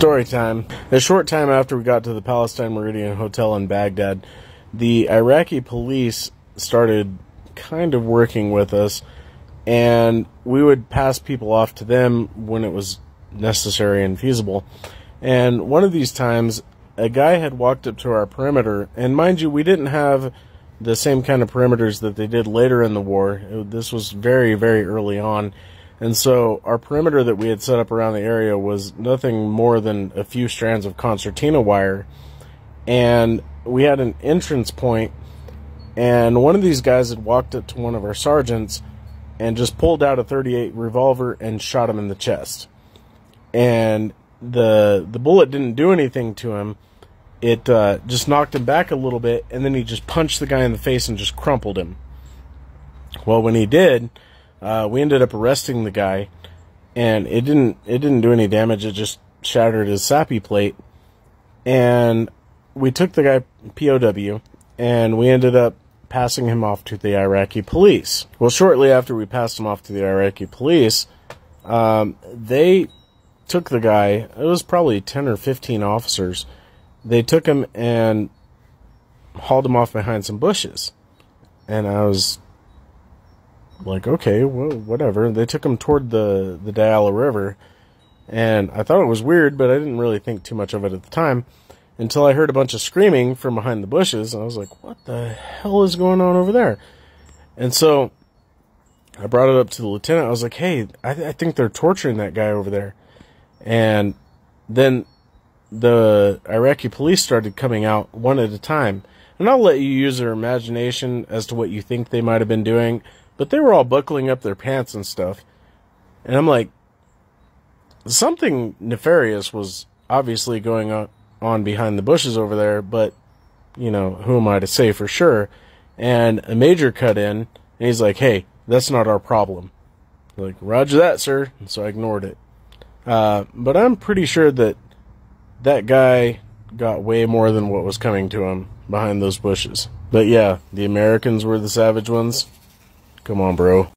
Story time. A short time after we got to the Palestine Meridian Hotel in Baghdad, the Iraqi police started kind of working with us, and we would pass people off to them when it was necessary and feasible. And one of these times, a guy had walked up to our perimeter, and mind you, we didn't have the same kind of perimeters that they did later in the war. This was very, very early on. And so our perimeter that we had set up around the area was nothing more than a few strands of concertina wire. And we had an entrance point, and one of these guys had walked up to one of our sergeants and just pulled out a 38 revolver and shot him in the chest. And the the bullet didn't do anything to him. It uh, just knocked him back a little bit, and then he just punched the guy in the face and just crumpled him. Well, when he did, uh, we ended up arresting the guy, and it didn't it didn't do any damage. It just shattered his SAPI plate, and we took the guy POW, and we ended up passing him off to the Iraqi police. Well, shortly after we passed him off to the Iraqi police, um, they took the guy. It was probably ten or fifteen officers. They took him and hauled him off behind some bushes, and I was like, okay, well, whatever. They took him toward the the Diyala River, and I thought it was weird, but I didn't really think too much of it at the time until I heard a bunch of screaming from behind the bushes, and I was like, what the hell is going on over there? And so I brought it up to the lieutenant. I was like, hey, I, th- I think they're torturing that guy over there. And then the Iraqi police started coming out one at a time. And I'll let you use your imagination as to what you think they might have been doing but they were all buckling up their pants and stuff. And I'm like, something nefarious was obviously going on, behind the bushes over there, but, you know, who am I to say for sure? And a major cut in, and he's like, hey, that's not our problem. I'm like, roger that, sir. And so I ignored it. Uh, but I'm pretty sure that that guy got way more than what was coming to him behind those bushes. But yeah, the Americans were the savage ones. Come on, bro.